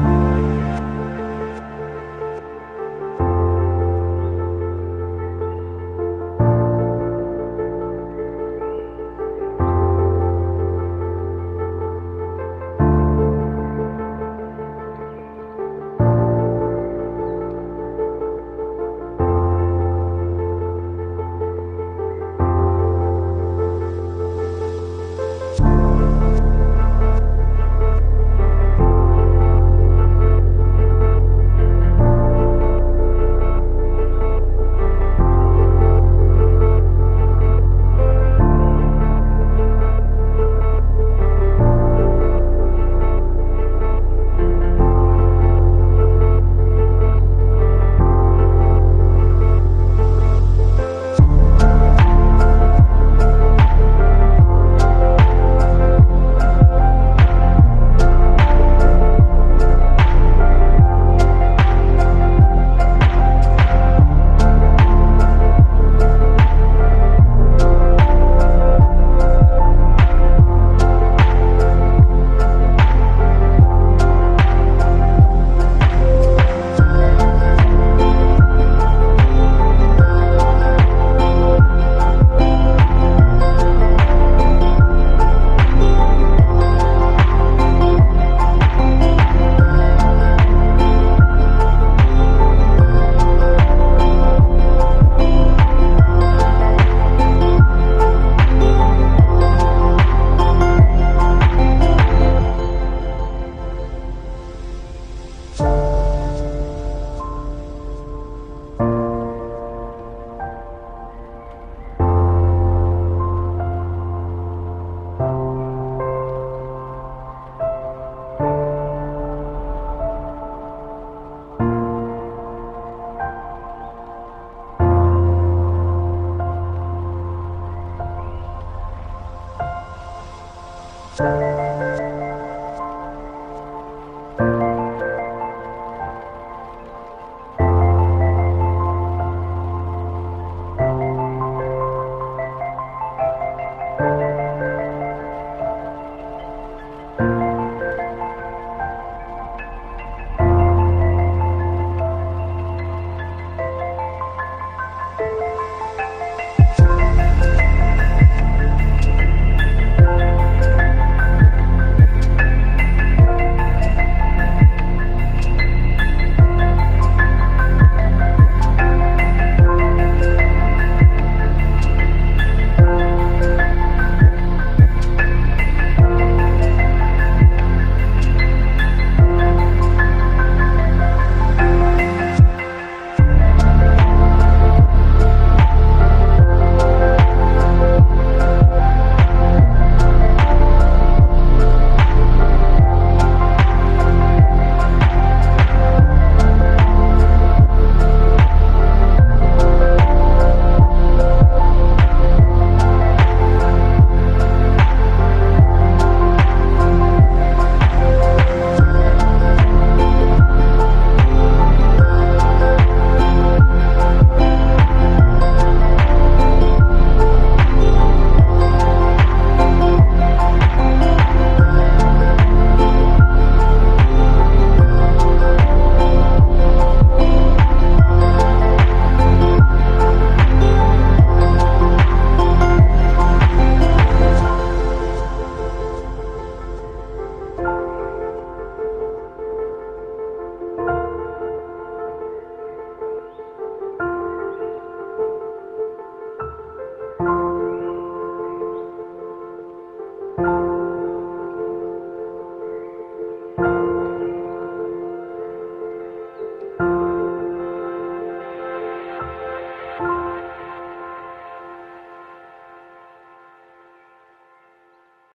Bye.